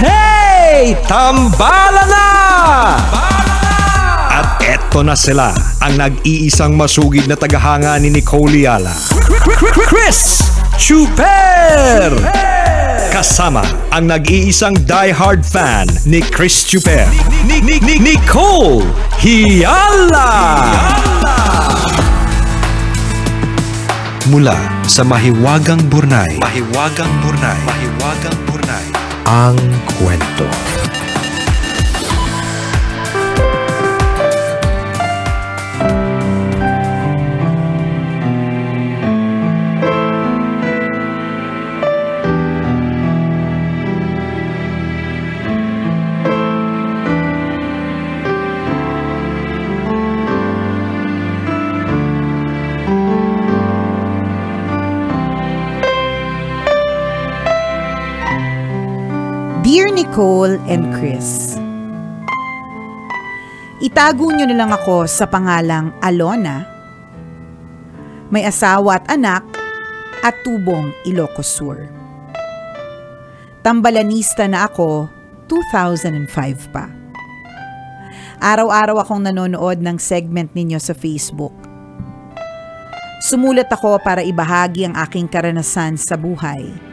Hey! Tambala na! At eto na sila, ang nag-iisang masugid na tagahanga ni Nicole Yala. Chris Chuper! Kasama ang nag-iisang die-hard fan ni Chris Chuper. Ni, ni, ni, Nicole Hiala! Mula sa Mahiwagang Burnay. Mahiwagang Burnay. Mahiwagang Burnay. Ang Dear Nicole and Chris, Itago niyo na lang ako sa pangalang Alona. May asawa at anak at tubong Ilocos Sur. Tambalanista na ako 2005 pa. Araw-araw akong nanonood ng segment ninyo sa Facebook. Sumulat ako para ibahagi ang aking karanasan sa buhay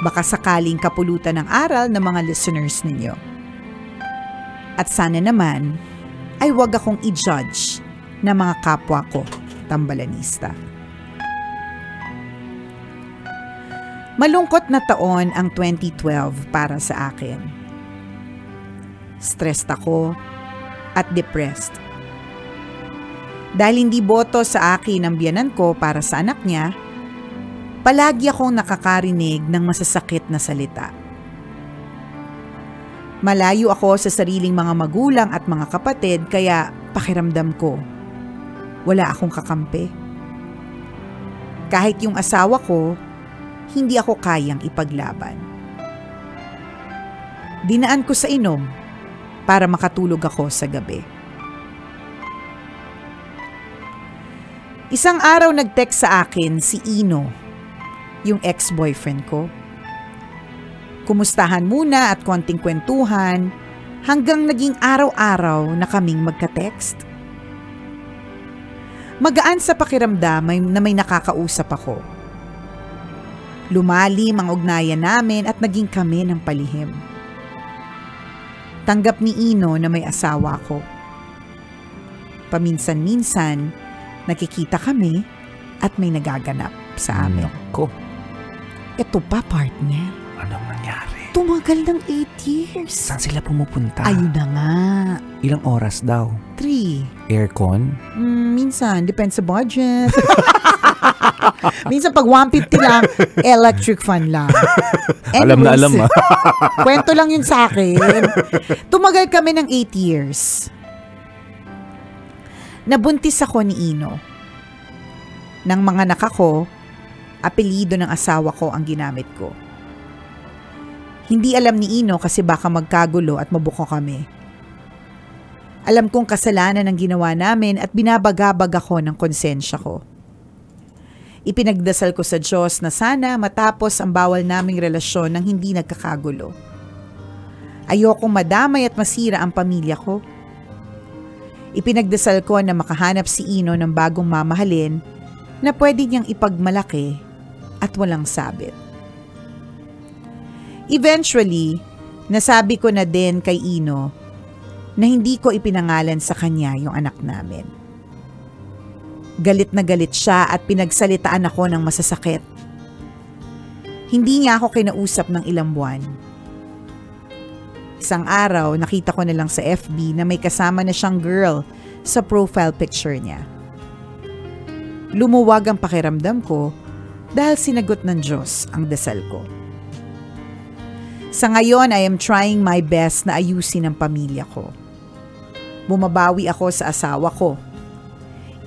baka sakaling kapulutan ng aral ng mga listeners ninyo. At sana naman ay huwag akong i-judge ng mga kapwa ko tambalanista. Malungkot na taon ang 2012 para sa akin. Stressed ako at depressed. Dahil hindi boto sa akin ang biyanan ko para sa anak niya, palagi akong nakakarinig ng masasakit na salita. Malayo ako sa sariling mga magulang at mga kapatid kaya pakiramdam ko, wala akong kakampi. Kahit yung asawa ko, hindi ako kayang ipaglaban. Dinaan ko sa inom para makatulog ako sa gabi. Isang araw nag-text sa akin si Ino yung ex-boyfriend ko. Kumustahan muna at konting kwentuhan hanggang naging araw-araw na kaming magka-text. Magaan sa pakiramdam na may nakakausap ako. Lumalim ang ugnayan namin at naging kami ng palihim. Tanggap ni Ino na may asawa ko. Paminsan-minsan, nakikita kami at may nagaganap sa amin. Ko, Ito pa, partner. anong nangyari? Tumagal ng 8 years. Saan sila pumupunta? Ayun na nga. Ilang oras daw? 3. Aircon? Mm, minsan, depends sa budget. minsan, pag 150 lang, electric fan lang. Alam na alam, ah. kwento lang yun sa akin. Tumagal kami ng 8 years. Nabuntis ako ni Ino. Nang mga anak ako, apelido ng asawa ko ang ginamit ko. Hindi alam ni Ino kasi baka magkagulo at mabuko kami. Alam kong kasalanan ang ginawa namin at binabagabag ako ng konsensya ko. Ipinagdasal ko sa Diyos na sana matapos ang bawal naming relasyon ng hindi nagkakagulo. Ayokong madamay at masira ang pamilya ko. Ipinagdasal ko na makahanap si Ino ng bagong mamahalin na pwede niyang ipagmalaki at walang sabit. Eventually, nasabi ko na din kay Ino na hindi ko ipinangalan sa kanya yung anak namin. Galit na galit siya at pinagsalitaan ako ng masasakit. Hindi niya ako kinausap ng ilang buwan. Isang araw, nakita ko na lang sa FB na may kasama na siyang girl sa profile picture niya. Lumuwag ang pakiramdam ko dahil sinagot ng Diyos ang dasal ko. Sa ngayon, I am trying my best na ayusin ang pamilya ko. Bumabawi ako sa asawa ko.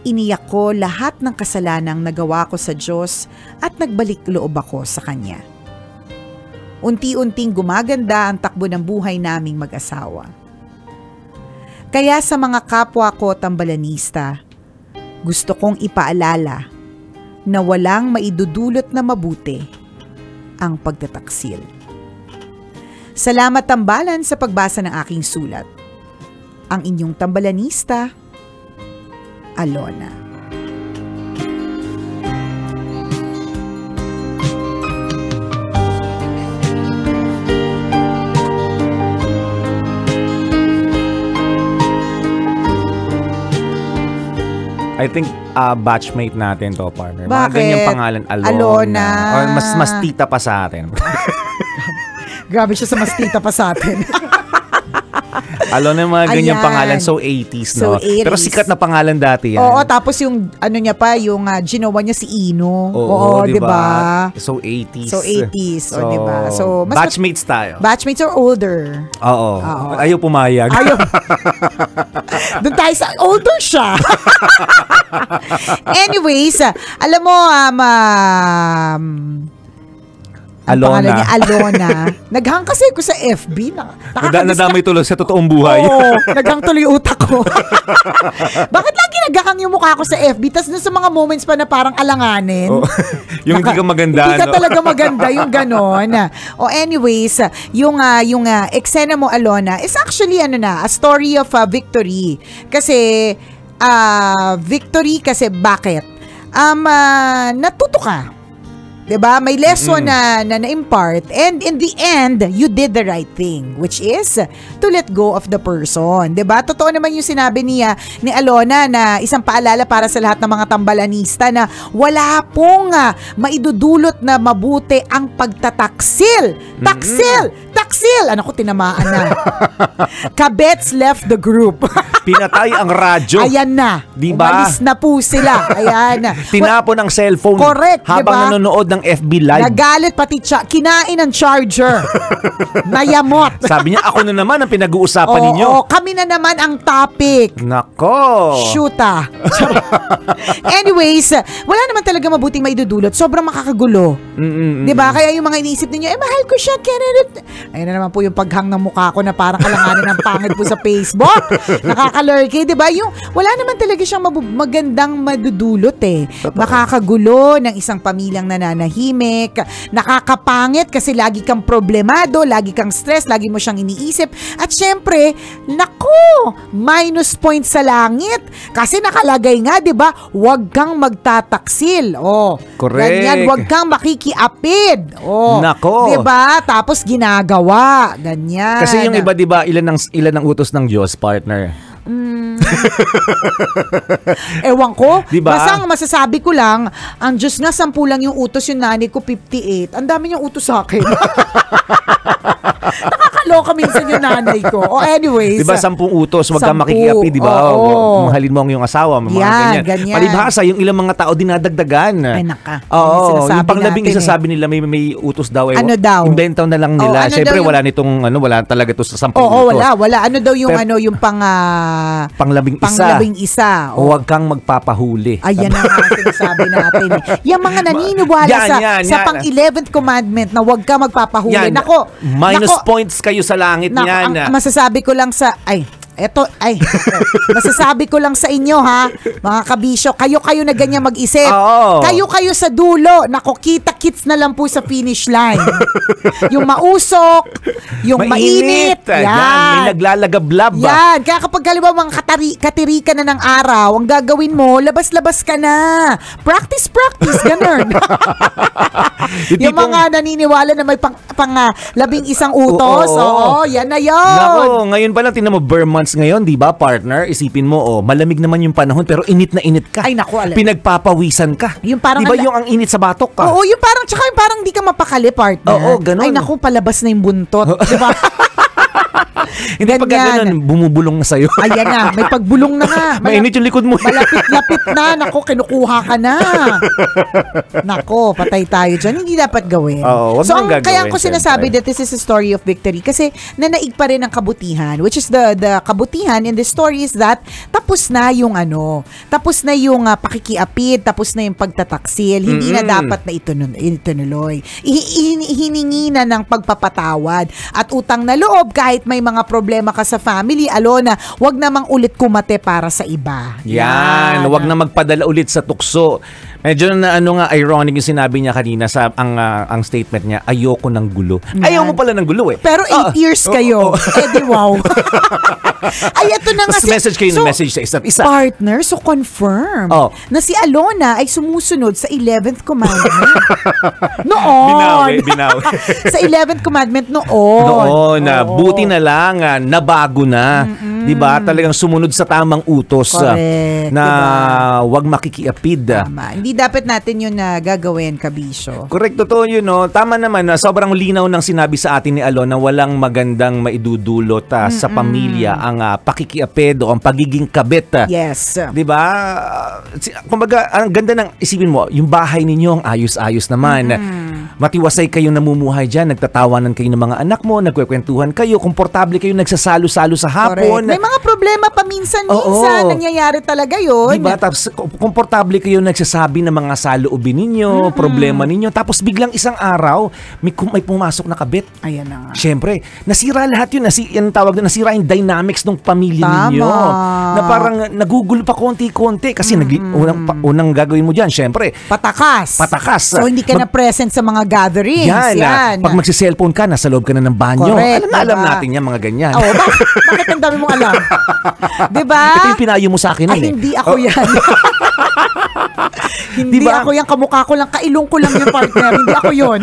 Iniyak ko lahat ng kasalanang nagawa ko sa Diyos at nagbalik loob ako sa Kanya. Unti-unting gumaganda ang takbo ng buhay naming mag-asawa. Kaya sa mga kapwa ko tambalanista, gusto kong ipaalala na walang maidudulot na mabuti ang pagtataksil. Salamat tambalan sa pagbasa ng aking sulat. Ang inyong tambalanista, Alona. I think uh, batchmate natin to, partner. Mga Bakit? ganyang pangalan, Alona. Alona. Or mas, mas tita pa sa atin. Grabe siya sa mastita pa sa atin. Alona yung mga ganyang Ayan. pangalan. So 80s, So, no? 80s. Pero sikat na pangalan dati yan. Oo, tapos yung ano niya pa, yung uh, ginawa niya si Ino. Oo, di ba? So 80s. So, 80s, o, di ba? So, mas- batchmates tayo. Batchmates or older. Oo. Oo. Ayaw pumayag. Ayaw. Doon tayo sa older siya. Anyways, ah, alam mo, um, um, Alona. niya, Alona. Naghang kasi ko sa FB. Na, nadamay tuloy sa totoong buhay. Oo, naghang tuloy utak ko. Bakit lagi naghahang yung mukha ko sa FB? Tapos sa mga moments pa na parang alanganin. Oo. yung hindi ka maganda. Hindi ka no? talaga maganda yung ganon. O anyways, yung uh, yung uh, eksena mo Alona is actually ano na, a story of uh, victory. Kasi uh, victory kasi bakit? Um uh, natuto ka. 'Di ba? May lesson na, na na-impart and in the end, you did the right thing, which is to let go of the person. 'Di ba? Totoo naman yung sinabi niya ni Alona na isang paalala para sa lahat ng mga tambalanista na wala pong ah, maidudulot na mabuti ang pagtataksil. Taksil! Taksil! Ano ko tinamaan na. Kabets left the group. Pinatay ang radyo. Ayan na. Di ba? Umalis na po sila. Ayan. Tinapon ang cellphone Correct, habang di ba? nanonood ng FB Live. Nagalit pati siya. Kinain ang charger. Nayamot. Sabi niya, ako na naman ang pinag-uusapan Oo, ninyo. oo, kami na naman ang topic. Nako. Shoota. Anyways, wala naman talaga mabuting maidudulot. Sobrang makakagulo. Mm-mm. 'Di ba? Kaya yung mga iniisip ninyo, eh mahal ko siya, Kenneth. Ayun na naman po yung paghang ng mukha ko na parang kalanganin ng pangit po sa Facebook. Nakakalurky, 'di ba? Yung wala naman talaga siyang magandang madudulot eh. Makakagulo ng isang pamilyang nananahimik, nakakapangit kasi lagi kang problemado, lagi kang stress, lagi mo siyang iniisip. At syempre, nako, minus point sa langit. Kasi nakalagay nga, 'di ba? Huwag kang magtataksil. Oh. Correct. Ganyan, huwag kang makikiapid. Oh. Nako. 'Di ba? Tapos ginagawa. Ganyan. Kasi yung iba, di ba, ilan ang, ilan ang utos ng Diyos, partner? Ewan ko. Diba? Basta ang masasabi ko lang, ang Diyos nga, sampu lang yung utos, yung nanay ko 58. Ang dami niyang utos sa akin. Nakakaloka minsan yung nanay ko. O anyways. Di ba, sampung utos, wag kang makikiapi, di ba? Oo. O, Mahalin mo ang iyong asawa, mga Yan, ganyan. ganyan. Palibhasa, yung ilang mga tao dinadagdagan. Ay, naka. Oo, sinasabi yung panglabing natin eh. sabi nila, may, may utos daw. Eh, Ano daw? Inventaw na lang nila. Oh, ano Siyempre, yung- wala nitong, ano, wala talaga to sa sampung Oo, utos. wala, wala. Ano daw yung Pero- ano, yung pang ah, Panglabing isa. panglabing isa. O huwag kang magpapahuli. Ayan na nga sinasabi natin. eh. Yung mga naniniwala Yan, sa, yan, sa yan. pang 11th commandment na huwag ka magpapahuli. Yan. Nako, Minus nako, points kayo sa langit nako, niyan. ang masasabi ko lang sa, ay, eto, ay, masasabi ko lang sa inyo ha, mga kabisyo, kayo-kayo na ganyan mag-isip. Oo. Kayo-kayo sa dulo, nako, kita-kits na lang po sa finish line. yung mausok, yung mainit, Ayan, may naglalagablab. yan. Kaya kapag halimbawa mga katari, katirikan na ng araw, ang gagawin mo, labas-labas ka na. Practice, practice, ganun. Yung yung tipong- mga naniniwala na may pang, pang ah, labing isang utos, oo, Oo. yan na yun. Nako, ngayon pa lang, tinan mo, bare months ngayon, di ba, partner? Isipin mo, oh, malamig naman yung panahon, pero init na init ka. Ay, naku, alam. Pinagpapawisan ka. Yung parang Di ba ala- yung ang init sa batok ka? Oo, yung parang, tsaka yung parang di ka mapakali, partner. Oo, ganun. Ay, naku, palabas na yung buntot. di ba? Hindi pag ganun, bumubulong na sa'yo. Ayan na, may pagbulong na nga. Mainit yung likod mo. Malapit-lapit na. Nako, kinukuha ka na. Nako, patay tayo dyan. Hindi dapat gawin. Oo, wag so, ang, kaya gagawin, ko sinasabi that this is a story of victory kasi nanaig pa rin ang kabutihan which is the the kabutihan in the story is that tapos na yung ano, tapos na yung ah, pakikiapid, tapos na yung pagtataksil. Hindi na Mm-mm. dapat na itunu- itunuloy. I- hiningi na ng pagpapatawad at utang na loob kahit may mga problema ka sa family, Alona, wag namang ulit kumate para sa iba. Yan, wag na magpadala ulit sa tukso. Medyo na ano nga ironic yung sinabi niya kanina sa ang ah, ang statement niya, ayoko ng gulo. Ayaw mo pala ng gulo eh. Pero Ah, eight years oo, kayo. oo. Eh di wow. Ay, ito na nga. Tapos si- message kayo ng message sa isa't isa. Partner, so confirm Oh. na si Alona ay sumusunod sa 11th commandment. noon. Binawi, binawi. sa 11th commandment noon. Noon, na Oo. buti na lang, ah, nabago na. 'Di ba? Talagang sumunod sa tamang utos ah, Correct, na diba? wag makikiapid. ah. Tama. Hindi dapat natin yun na gagawin, kabisyo. Correct, totoo yun, no? Tama naman, na sobrang linaw ng sinabi sa atin ni Alon na walang magandang maidudulot ah, sa pamilya ang ah, pakikiapid o ang pagiging kabit. ah. Yes. 'Di ba? Kumbaga, ang ganda ng isipin mo, yung bahay ninyo ang ayos-ayos naman. Matiwasay kayong namumuhay diyan, nagtatawanan kayo ng mga anak mo, nagkwekwentuhan kayo, komportable kayo nagsasalo-salo sa hapon. Correct. May mga problema pa minsan-minsan. Oo. Nangyayari talaga yun. Diba? Tapos kom- komportable kayo nagsasabi ng mga saloobin ninyo, problema ninyo. Tapos biglang isang araw, may, may pumasok na kabit. Ayan na nga. Siyempre, nasira lahat yun. Nasi, yan tawag doon, nasira yung dynamics ng pamilya Tama. ninyo. Na parang nagugulo pa konti-konti. Kasi nagli- unang, pa- unang gagawin mo dyan, siyempre, Patakas. Patakas. So, hindi ka na present sa mga gatherings. yan. Yan. Pag magsiselfone ka, nasa loob ka na ng banyo. Correct, alam na alam diba? natin yan, mga ganyan. Oo, bakit, bakit ang dami mong alam? diba? Ito yung pinayo mo sa akin Ay, eh. hindi ako yan. hindi Diba? ako yan. Kamukha ko lang. Kailong ko lang yung partner. hindi ako yun.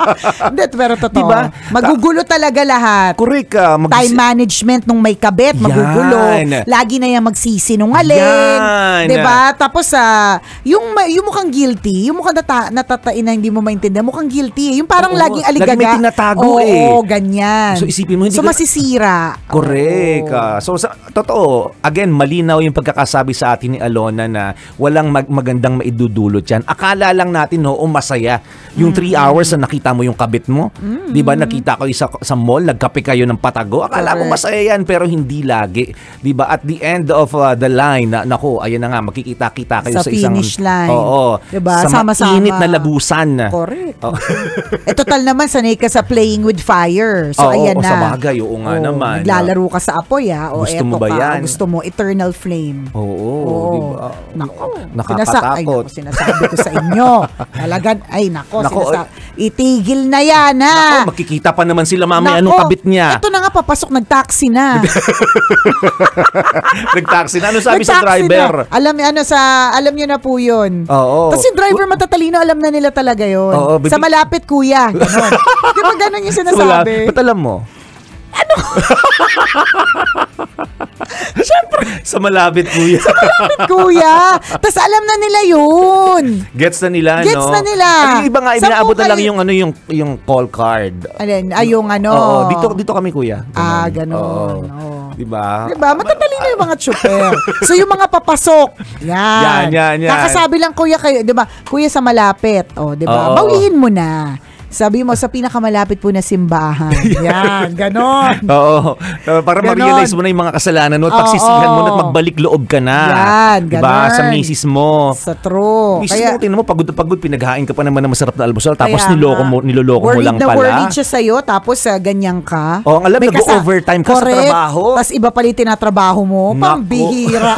hindi, pero totoo. Diba? Magugulo talaga lahat. Correct ka. Mag- Time management nung may magugulo. Yan. Lagi na yan magsisinungaling. Yan. 'Di ba? Tapos ah, yung yung mukhang guilty, yung mukhang nata, natatain na hindi mo maintindihan, mukhang guilty. Yung parang Oo, laging lagi aligaga. may tinatago Oo, eh. ganyan. So, isipin mo, hindi So ka- masisira. Correct. Oo. ah. so sa totoo, again malinaw yung pagkakasabi sa atin ni Alona na walang mag- magandang maidudulot yan. Akala lang natin no, masaya. Yung 3 hours na nakita mo yung kabit mo. 'Di ba? Nakita ko sa sa mall, nagkape kayo ng patago. Akala mo Correct. masaya yan pero hindi lagi. 'Di ba? At the end of uh, the line, na, nako, ayan na nga makikita-kita kayo Sa sa, isang finish line. Oo. Diba? Sa Sama-sama. mainit na labusan. Correct. Oh. eh total naman sanay ka sa playing with fire. So Oo, ayan oo, na. sa bagay, oo nga naman. Naglalaro ka sa apoy ah. O Gusto eto mo ba ka, yan? Gusto mo eternal flame. Oo, Oo. ba? Nako. Nakakatakot. Sinasa- ay, nako, sinasabi ko sa inyo. Talagang, ay nako, Nako, sinasa- itigil na yan ha. Nako, makikita pa naman sila mamaya Nako, anong kabit niya. Ito na nga, papasok, nag-taxi na. Nag-taxi na. Ano sabi sa driver? Na. Alam, ano, sa, alam nyo na po yun. Oo. Tapos yung driver matatalino, alam na nila talaga yun. Oo, sa malapit, kuya. Ganon. Di ba ganon yung Wala. sinasabi? Ba't alam mo? Ano? Sa malapit, kuya. Malapit, kuya. Tapos alam na nila yun. Gets na nila, Gets no? na nila. At yung iba nga, inaabot na lang yung, ano, yung, yung call card. Alin, ay yung ano. Oo, dito, dito kami, kuya. Ah, ganon. Oo. Oo. Diba? Diba? Matatalino yung mga chuper. so, yung mga papasok. Yan. Yan, yan, yan. Kakasabi lang, kuya, kayo, diba? Kuya sa malapit. O, diba? Oo. Bawiin mo na. Sabi mo, sa pinakamalapit po na simbahan. Yan, ganon. Oo. Para Ganon. ma-realize mo na yung mga kasalanan mo at pagsisihan mo na at magbalik loob ka na. Yan, Diba? ganon. Sa misis mo. Sa true. Misis Kaya, mo, tingnan mo, pagod na pagod, pinaghain ka pa naman ng masarap na almusal, tapos Kaya niloko mo, niloloko mo worried lang na pala. worried siya sa'yo, tapos uh, ganyan ka. Oo, ang alam, nag-overtime ka sa Correct. trabaho. Tapos iba pala yung tinatrabaho mo. Nako. Pambihira.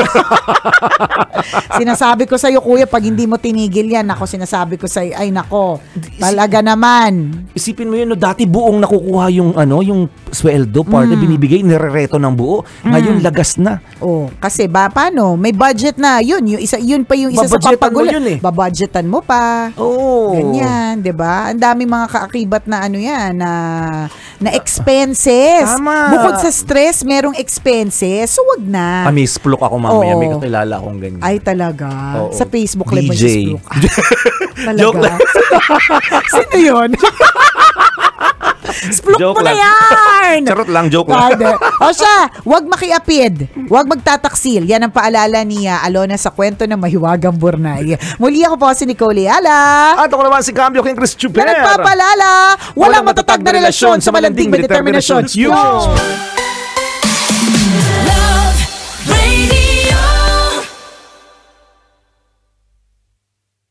sinasabi ko sa'yo, kuya, pag hindi mo tinigil yan, ako sinasabi ko sa'yo, ay nako, talaga naman. Isipin mo yun, no, dati buong nakukuha yung ano, yung sweldo, part Mm. na binibigay, nirereto ng buo. Ngayon, lagas na. Oh, kasi ba paano? May budget na. Yun, yung isa yun pa yung isa sa Babudgetan mo papagulo. yun eh. Babudgetan mo pa. Oo. Ganyan, 'di ba? Ang daming mga kaakibat na ano 'yan, na na expenses. Tama. Bukod sa stress, merong expenses. So wag na. Kami, splok ako mamaya. Oo. May kakilala akong ganyan. Ay talaga. Oo. Sa Facebook live mo Talaga. Joke lang. Sino 'yon? Splok Joke mo na lang. yan! Charot lang, joke lang. O siya, wag makiapid. Wag magtataksil. Yan ang paalala ni uh, Alona sa kwento ng mahiwagang burnay. Muli ako po si Nicole Ala. At ako naman si Cambio King Chris Chuper. Na nagpapalala, walang matatag na relasyon sa malanding may determinasyon. Yun. Yun. Love Radio.